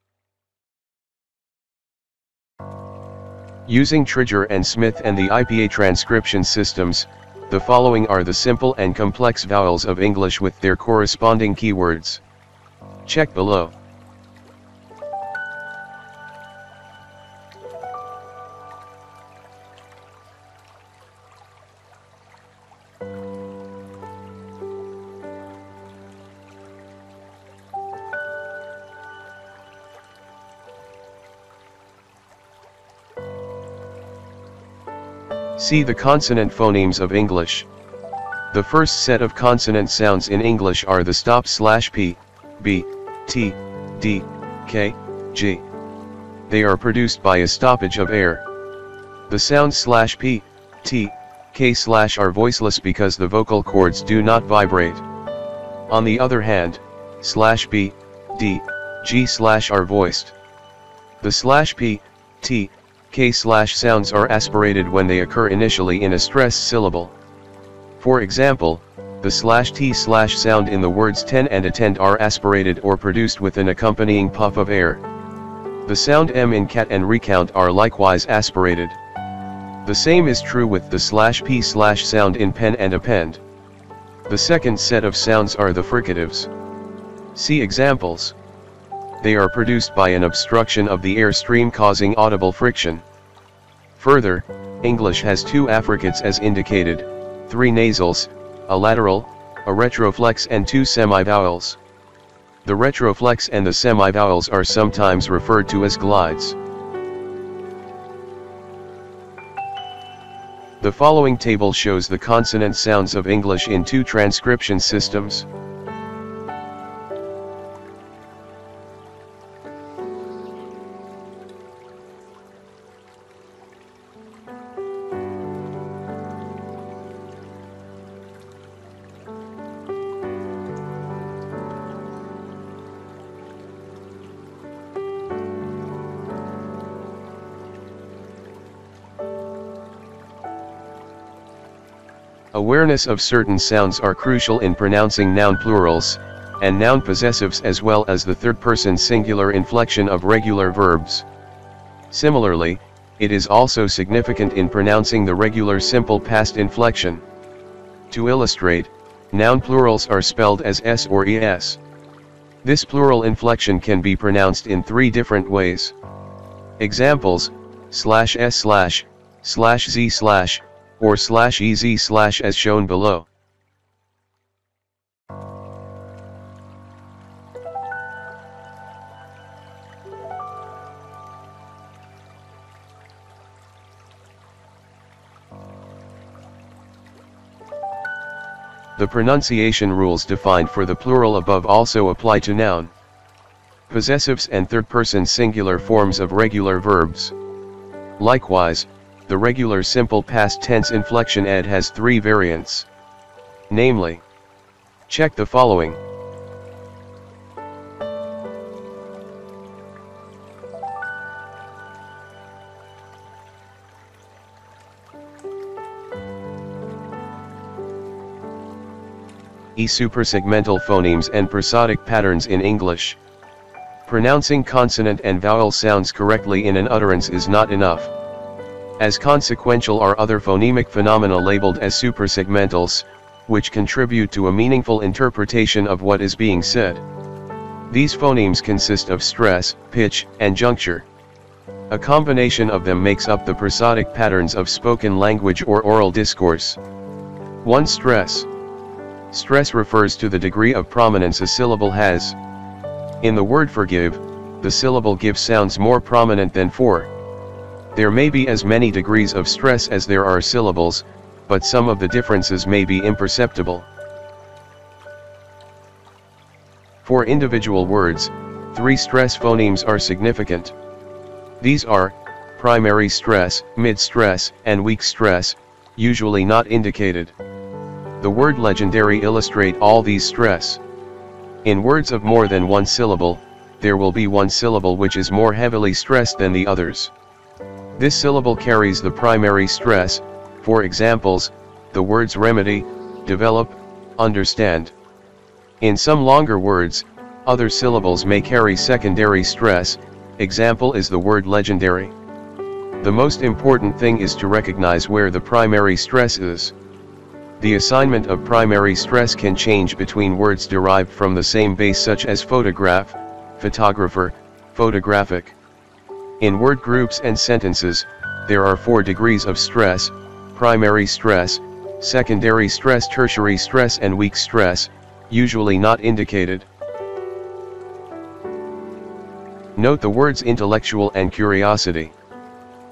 Using Trager and Smith and the IPA transcription systems, the following are the simple and complex vowels of English with their corresponding keywords. Check below. See the consonant phonemes of English. The first set of consonant sounds in English are the stop slash p, b, t, d, k, g. They are produced by a stoppage of air. The sounds slash p, t, k slash are voiceless because the vocal cords do not vibrate. On the other hand, slash b, d, g slash are voiced. The slash p, t, K slash sounds are aspirated when they occur initially in a stress syllable. For example, the slash t slash sound in the words ten and attend are aspirated or produced with an accompanying puff of air. The sound m in cat and recount are likewise aspirated. The same is true with the slash p slash sound in pen and append. The second set of sounds are the fricatives. See examples. They are produced by an obstruction of the air stream causing audible friction. Further, English has two affricates as indicated, three nasals, a lateral, a retroflex and two semivowels. The retroflex and the semivowels are sometimes referred to as glides. The following table shows the consonant sounds of English in two transcription systems. Awareness of certain sounds are crucial in pronouncing noun plurals, and noun possessives as well as the third-person singular inflection of regular verbs. Similarly, it is also significant in pronouncing the regular simple past inflection. To illustrate, noun plurals are spelled as s or es. This plural inflection can be pronounced in three different ways. Examples, slash s slash, slash z slash, or slash ez slash as shown below. The pronunciation rules defined for the plural above also apply to noun. Possessives and third-person singular forms of regular verbs. Likewise, the regular simple past tense inflection ed has three variants. Namely, check the following. E suprasegmental phonemes and prosodic patterns in English. Pronouncing consonant and vowel sounds correctly in an utterance is not enough. As consequential are other phonemic phenomena labeled as suprasegmentals, which contribute to a meaningful interpretation of what is being said. These phonemes consist of stress, pitch, and juncture. A combination of them makes up the prosodic patterns of spoken language or oral discourse. 1. Stress. Stress refers to the degree of prominence a syllable has. In the word forgive, the syllable give sounds more prominent than for. There may be as many degrees of stress as there are syllables, but some of the differences may be imperceptible. For individual words, three stress phonemes are significant. These are, primary stress, mid-stress, and weak stress, usually not indicated. The word legendary illustrate all these stress. In words of more than one syllable, there will be one syllable which is more heavily stressed than the others. This syllable carries the primary stress, for examples, the words remedy, develop, understand. In some longer words, other syllables may carry secondary stress, example is the word legendary. The most important thing is to recognize where the primary stress is. The assignment of primary stress can change between words derived from the same base such as photograph, photographer, photographic. In word groups and sentences, there are four degrees of stress, primary stress, secondary stress tertiary stress and weak stress, usually not indicated. Note the words intellectual and curiosity.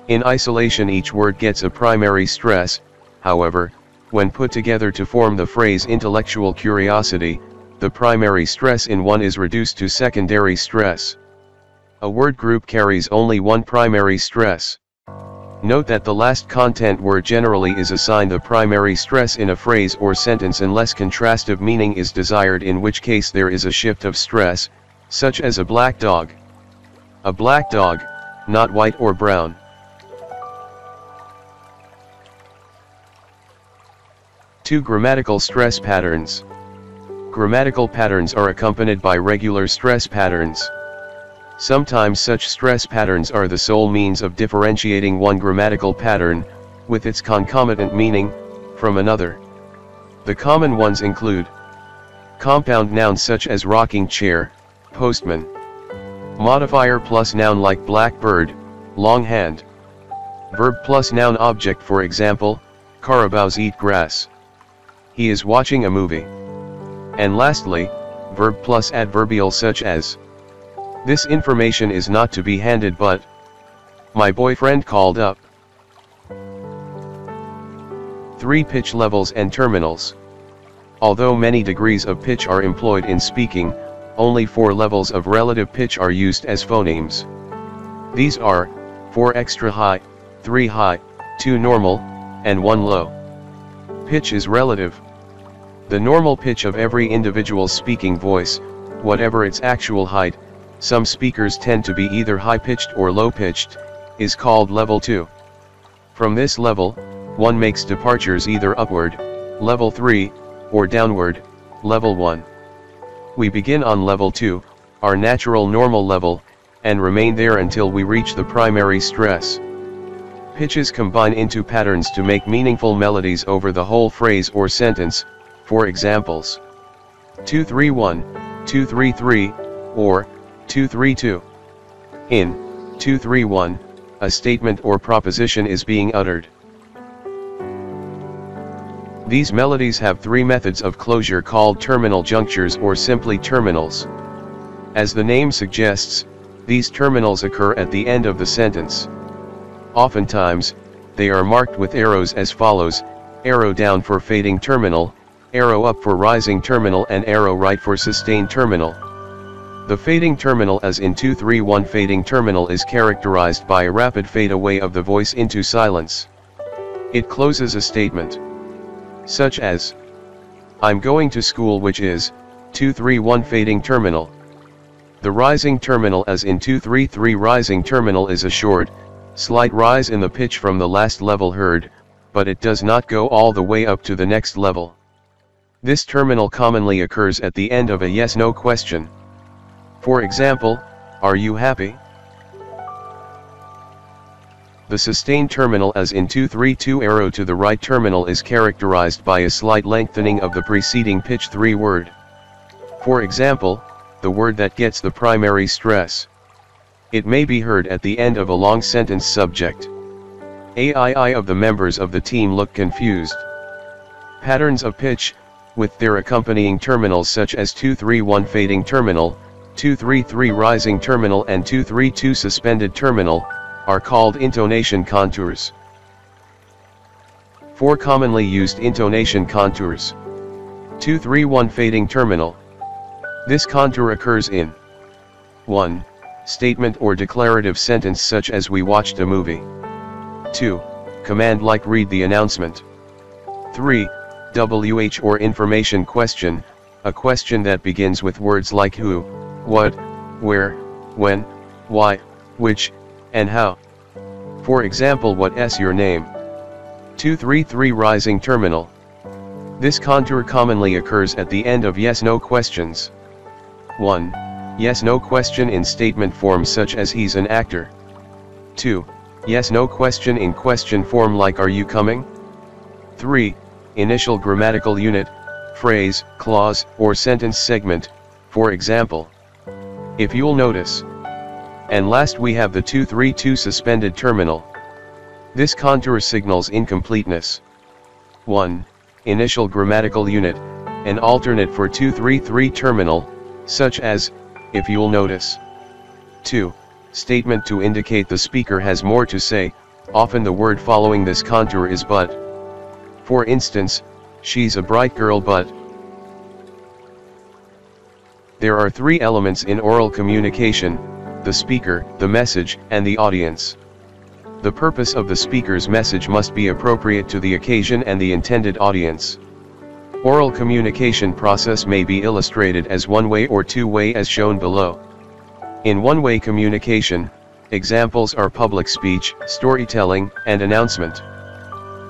In isolation each word gets a primary stress, however, when put together to form the phrase intellectual curiosity, the primary stress in one is reduced to secondary stress. A word group carries only one primary stress. Note that the last content word generally is assigned the primary stress in a phrase or sentence unless contrastive meaning is desired in which case there is a shift of stress, such as a black dog. A black dog, not white or brown. 2 Grammatical stress patterns. Grammatical patterns are accompanied by regular stress patterns. Sometimes such stress patterns are the sole means of differentiating one grammatical pattern, with its concomitant meaning, from another. The common ones include compound nouns such as rocking chair, postman, modifier plus noun like blackbird, long hand, verb plus noun object for example, carabaos eat grass. He is watching a movie. And lastly, verb plus adverbial such as this information is not to be handed but my boyfriend called up. 3 Pitch levels and terminals. Although many degrees of pitch are employed in speaking, only 4 levels of relative pitch are used as phonemes. These are 4 extra high, 3 high, 2 normal, and 1 low. Pitch is relative. The normal pitch of every individual speaking voice, whatever its actual height, some speakers tend to be either high-pitched or low-pitched, is called level 2. From this level, one makes departures either upward, level 3, or downward, level 1. We begin on level 2, our natural normal level, and remain there until we reach the primary stress. Pitches combine into patterns to make meaningful melodies over the whole phrase or sentence, for examples 231, 233, or 232. In 231, a statement or proposition is being uttered. These melodies have three methods of closure called terminal junctures or simply terminals. As the name suggests, these terminals occur at the end of the sentence. Oftentimes, they are marked with arrows as follows, arrow down for fading terminal, arrow up for rising terminal and arrow right for sustained terminal. The fading terminal as in 231 fading terminal is characterized by a rapid fade away of the voice into silence. It closes a statement. Such as, I'm going to school which is, 231 fading terminal. The rising terminal as in 233 rising terminal is a short, slight rise in the pitch from the last level heard, but it does not go all the way up to the next level. This terminal commonly occurs at the end of a yes-no question. For example, are you happy? The sustained terminal as in 232 arrow to the right terminal is characterized by a slight lengthening of the preceding pitch 3 word. For example, the word that gets the primary stress. It may be heard at the end of a long sentence subject. AII of the members of the team look confused. Patterns of pitch, with their accompanying terminals such as 231 fading terminal, 233 rising terminal and 232 suspended terminal, are called intonation contours. Four commonly used intonation contours. 231 fading terminal. This contour occurs in 1. Statement or declarative sentence such as we watched a movie. 2. Command like read the announcement. 3. WH or information question, a question that begins with words like who, what, where, when, why, which, and how. For example what is your name? 233 Rising Terminal. This contour commonly occurs at the end of yes-no questions. 1. Yes-no question in statement form such as he's an actor. 2. Yes-no question in question form like are you coming? 3 initial grammatical unit, phrase, clause, or sentence segment, for example. If you'll notice. And last we have the 232 suspended terminal. This contour signals incompleteness. 1. Initial grammatical unit, an alternate for 233 terminal, such as, if you'll notice. 2. Statement to indicate the speaker has more to say, often the word following this contour is but. For instance, she's a bright girl but. There are three elements in oral communication, the speaker, the message, and the audience. The purpose of the speaker's message must be appropriate to the occasion and the intended audience. Oral communication process may be illustrated as one-way or two-way as shown below. In one-way communication, examples are public speech, storytelling, and announcement.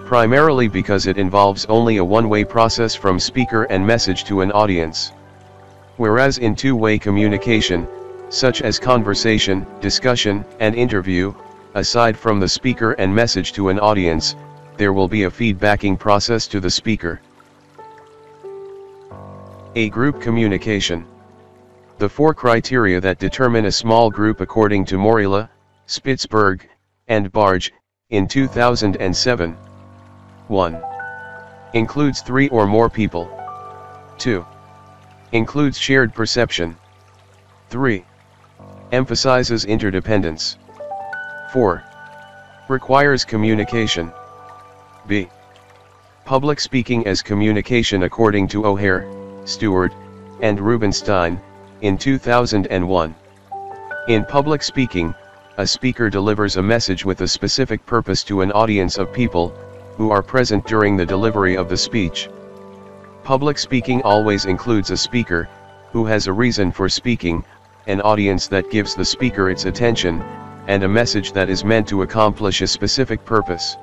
primarily because it involves only a one-way process from speaker and message to an audience. Whereas in two-way communication, such as conversation, discussion, and interview, aside from the speaker and message to an audience, there will be a feedbacking process to the speaker. A group communication. The four criteria that determine a small group according to Morreale, Spitzberg, and Barge, in 2007. 1. Includes three or more people. 2. Includes shared perception. 3. Emphasizes interdependence. 4. Requires communication. B. Public speaking as communication according to O'Hair, Stewart, and Rubenstein, in 2001. In public speaking, a speaker delivers a message with a specific purpose to an audience of people, who are present during the delivery of the speech. Public speaking always includes a speaker, who has a reason for speaking, an audience that gives the speaker its attention, and a message that is meant to accomplish a specific purpose.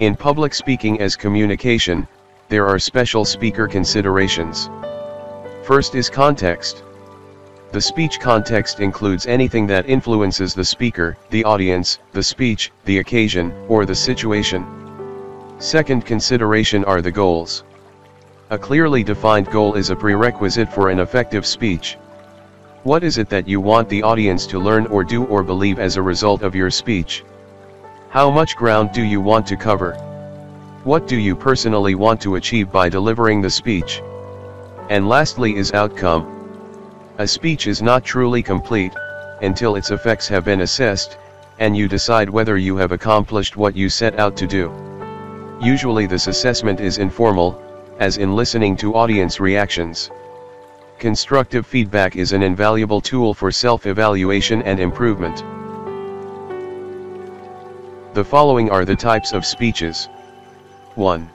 In public speaking as communication, there are special speaker considerations. First is context. The speech context includes anything that influences the speaker, the audience, the speech, the occasion, or the situation. Second consideration are the goals. A clearly defined goal is a prerequisite for an effective speech. What is it that you want the audience to learn or do or believe as a result of your speech? How much ground do you want to cover? What do you personally want to achieve by delivering the speech? And lastly is outcome. A speech is not truly complete, until its effects have been assessed, and you decide whether you have accomplished what you set out to do. Usually this assessment is informal, as in listening to audience reactions. Constructive feedback is an invaluable tool for self-evaluation and improvement. The following are the types of speeches. 1.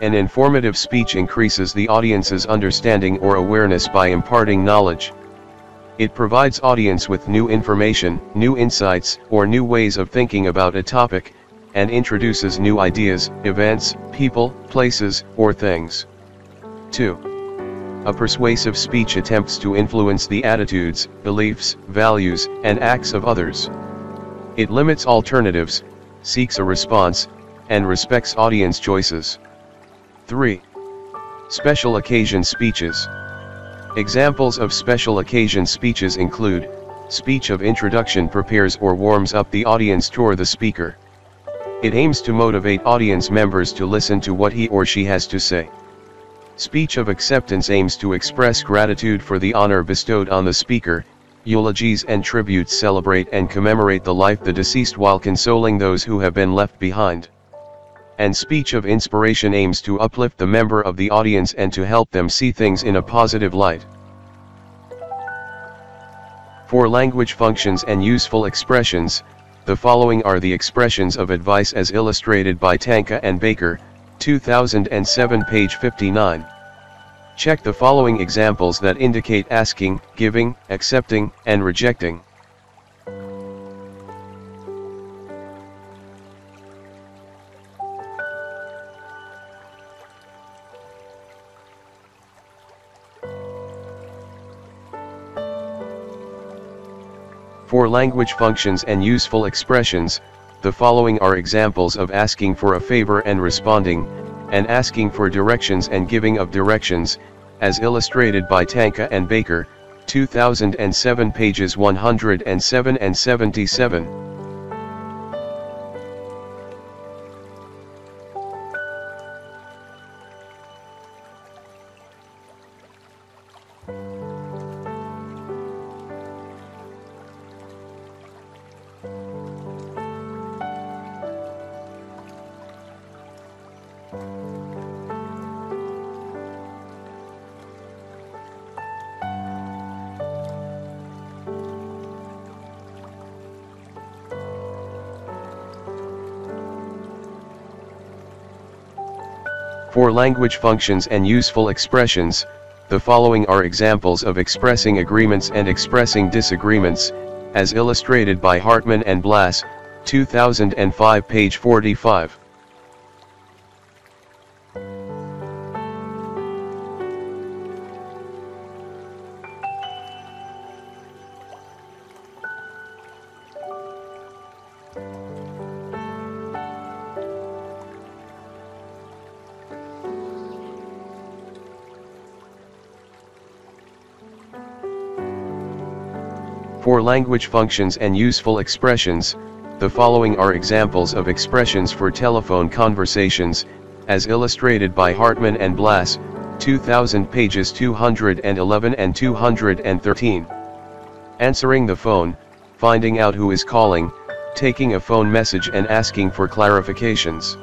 An informative speech increases the audience's understanding or awareness by imparting knowledge. It provides audience with new information, new insights, or new ways of thinking about a topic, and introduces new ideas, events, people, places, or things. 2. A persuasive speech attempts to influence the attitudes, beliefs, values, and acts of others. It limits alternatives, seeks a response, and respects audience choices. 3. Special occasion speeches. Examples of special occasion speeches include, speech of introduction prepares or warms up the audience toward the speaker. It aims to motivate audience members to listen to what he or she has to say. Speech of acceptance aims to express gratitude for the honor bestowed on the speaker, eulogies and tributes celebrate and commemorate the life the deceased while consoling those who have been left behind and speech of inspiration aims to uplift the member of the audience and to help them see things in a positive light. For language functions and useful expressions, the following are the expressions of advice as illustrated by Tanka and Baker, 2007 page 59. Check the following examples that indicate asking, giving, accepting, and rejecting. For language functions and useful expressions, the following are examples of asking for a favor and responding, and asking for directions and giving of directions, as illustrated by Tanka and Baker, 2007 pages 107 and 77. For language functions and useful expressions, the following are examples of expressing agreements and expressing disagreements, as illustrated by Hartmann and Blass, 2005 page 45. For language functions and useful expressions, the following are examples of expressions for telephone conversations, as illustrated by Hartmann and Blass, 2000 pages 211 and 213. Answering the phone, finding out who is calling, taking a phone message and asking for clarifications.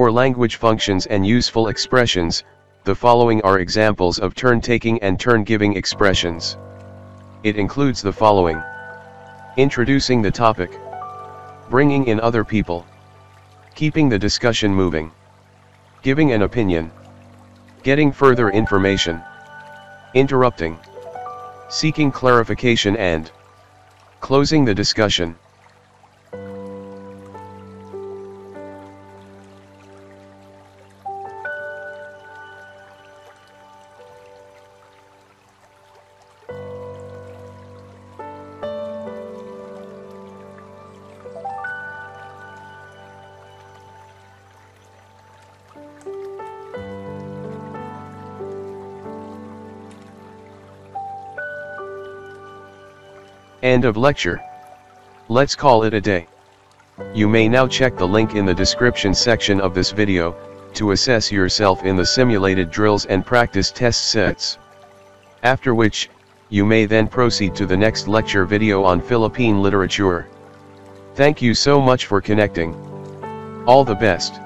For language functions and useful expressions, the following are examples of turn-taking and turn-giving expressions. It includes the following. Introducing the topic. Bringing in other people. Keeping the discussion moving. Giving an opinion. Getting further information. Interrupting. Seeking clarification and closing the discussion. End of lecture. Let's call it a day. You may now check the link in the description section of this video, to assess yourself in the simulated drills and practice test sets. After which, you may then proceed to the next lecture video on Philippine literature. Thank you so much for connecting. All the best.